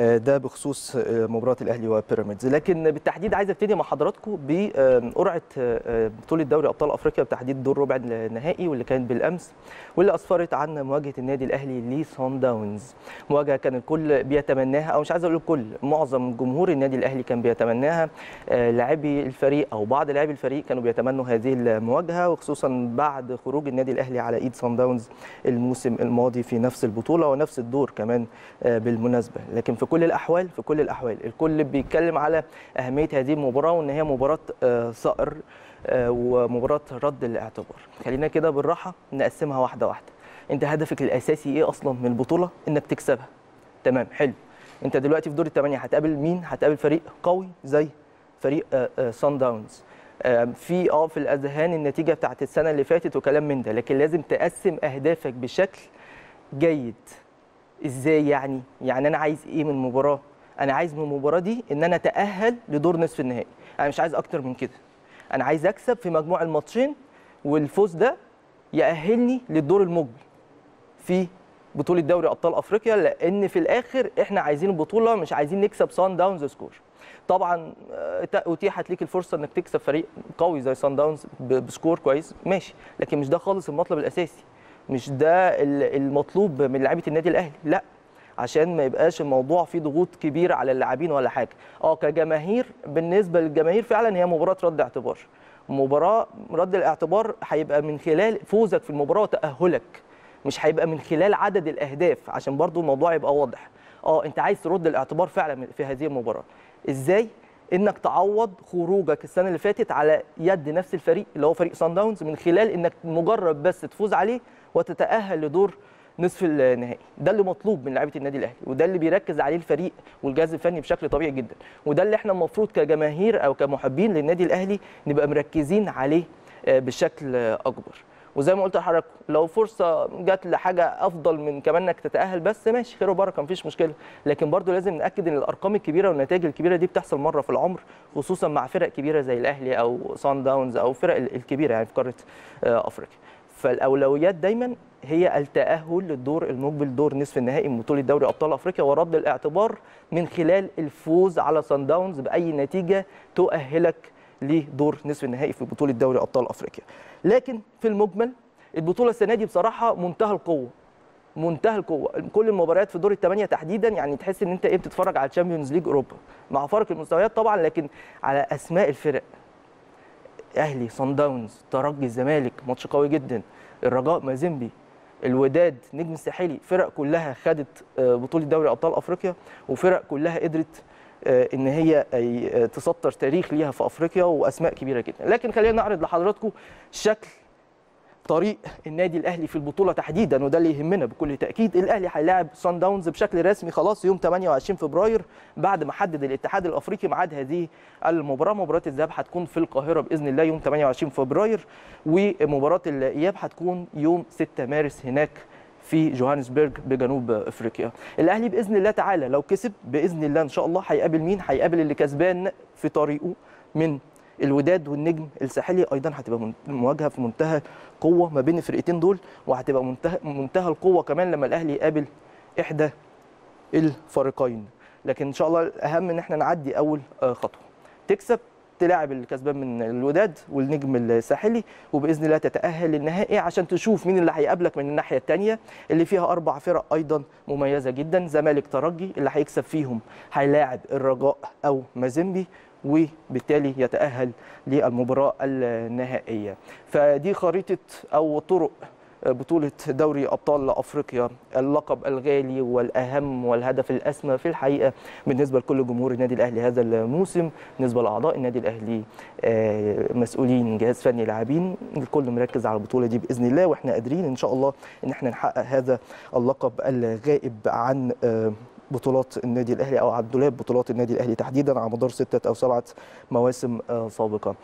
ده بخصوص مباراة الأهلي وبيراميدز. لكن بالتحديد عايز أبتدي مع حضراتكم بقرعه بطولة دوري أبطال أفريقيا بتحديد دور ربع النهائي واللي كانت بالأمس واللي أسفرت عن مواجهة النادي الأهلي لصن داونز. مواجهة كان الكل بيتمناها أو مش عايز أقول الكل معظم جمهور النادي الأهلي كان بيتمناها. لاعبي الفريق أو بعض لاعبي الفريق كانوا بيتمنوا هذه المواجهة وخصوصا بعد خروج النادي الأهلي على إيد صن داونز الموسم الماضي في نفس البطولة ونفس الدور كمان بالمناسبة. لكن في كل الأحوال في كل الأحوال. الكل بيتكلم على أهمية هذه المباراة وإن هي مباراة صقر ومباراة رد الاعتبار. خلينا كده بالراحة نقسمها واحدة واحدة. أنت هدفك الأساسي إيه أصلا من البطولة؟ إنك تكسبها. تمام حلو. أنت دلوقتي في دور الثمانيه هتقابل مين؟ هتقابل فريق قوي زي فريق سان داونز في آه في الأذهان النتيجة بتاعت السنة اللي فاتت وكلام من ده. لكن لازم تقسم أهدافك بشكل جيد. إزاي يعني؟ يعني أنا عايز إيه من المباراه أنا عايز من المباراة دي إن أنا أتأهل لدور نصف النهائي. أنا مش عايز أكتر من كده. أنا عايز أكسب في مجموع الماتشين والفوز ده يأهلني للدور المقبل في بطولة دوري أبطال أفريقيا لأن في الآخر إحنا عايزين البطوله مش عايزين نكسب سان داونز score طبعا اتيحت ليك الفرصة إنك تكسب فريق قوي زي سان داونز بسكور كويس ماشي. لكن مش ده خالص المطلب الأساسي. مش ده المطلوب من لعيبة النادي الأهلي. لا عشان ما يبقاش الموضوع فيه ضغوط كبيرة على اللاعبين ولا حاجة. آه كجماهير بالنسبة للجماهير فعلا هي مباراة رد اعتبار. مباراة رد الاعتبار هيبقى من خلال فوزك في المباراة وتأهلك مش هيبقى من خلال عدد الأهداف عشان برضو الموضوع يبقى واضح. آه انت عايز ترد الاعتبار فعلا في هذه المباراة. إزاي؟ إنك تعوض خروجك السنة اللي فاتت على يد نفس الفريق اللي هو فريق سان داونز من خلال إنك مجرد بس تفوز عليه وتتأهل لدور نصف النهائي. ده اللي مطلوب من لعيبة النادي الأهلي وده اللي بيركز عليه الفريق والجهاز الفني بشكل طبيعي جدا وده اللي إحنا المفروض كجماهير أو كمحبين للنادي الأهلي نبقى مركزين عليه بشكل أكبر. وزي ما قلت لحضرتك لو فرصة جت لحاجة أفضل من كمان إنك تتأهل بس ماشي خير وبركة مفيش مشكلة. لكن برضو لازم نأكد إن الأرقام الكبيرة والنتائج الكبيرة دي بتحصل مرة في العمر خصوصا مع فرق كبيرة زي الأهلي أو سان داونز أو فرق الكبيرة يعني في قارة أفريقيا. فالأولويات دايما هي التأهل للدور المقبل دور نصف النهائي من بطولة دوري أبطال أفريقيا ورد الاعتبار من خلال الفوز على سان داونز بأي نتيجة تؤهلك لدور نصف النهائي في بطولة دوري أبطال أفريقيا. لكن في المجمل البطولة السنة دي بصراحة منتهى القوة منتهى القوة. كل المباريات في دور الثمانيه تحديدا يعني تحس إن أنت إيه بتتفرج على ال Champions League أوروبا. مع فرق المستويات طبعا لكن على أسماء الفرق. أهلي صن داونز ترجي الزمالك ماتش قوي جدا. الرجاء مازيمبي. الوداد نجم الساحلي. فرق كلها خدت بطولة دوري أبطال أفريقيا وفرق كلها قدرت إن هي تسطر تاريخ ليها في أفريقيا وأسماء كبيرة جدا. لكن خلينا نعرض لحضراتكم شكل طريق النادي الأهلي في البطولة تحديدا وده اللي يهمنا بكل تأكيد. الأهلي هيلاعب سان داونز بشكل رسمي خلاص يوم 28 فبراير بعد ما حدد الاتحاد الأفريقي ميعاد هذه المباراة. مباراة الذهاب هتكون في القاهرة بإذن الله يوم 28 فبراير ومباراة الإياب هتكون يوم 6 مارس هناك في جوهانسبرج بجنوب أفريقيا. الأهلي بإذن الله تعالى لو كسب بإذن الله إن شاء الله هيقابل مين؟ هيقابل اللي كسبان في طريقه من الوداد والنجم الساحلي. أيضا هتبقى مواجهة في منتهى قوه ما بين الفرقتين دول وهتبقى منتهى منتهى القوة كمان لما الأهلي يقابل إحدى الفريقين. لكن إن شاء الله الاهم إن إحنا نعدي أول خطوة. تكسب تلاعب الكسبان من الوداد والنجم الساحلي وبإذن الله تتأهل للنهائي عشان تشوف مين اللي هيقابلك من الناحية الثانية اللي فيها أربع فرق أيضا مميزة جدا زمالك ترجي اللي هيكسب فيهم هيلاعب الرجاء أو مازيمبي وبالتالي يتأهل للمباراة النهائية. فدي خريطة أو طرق بطولة دوري أبطال أفريقيا اللقب الغالي والأهم والهدف الأسمى في الحقيقة بالنسبة لكل جمهور النادي الأهلي هذا الموسم بالنسبة لأعضاء النادي الأهلي مسؤولين جهاز فني لاعبين الكل مركز على البطولة دي بإذن الله وإحنا قادرين إن شاء الله إن إحنا نحقق هذا اللقب الغائب عن بطولات النادي الأهلي أو عبد بطولات النادي الأهلي تحديدا على مدار ستة أو سبعة مواسم سابقة.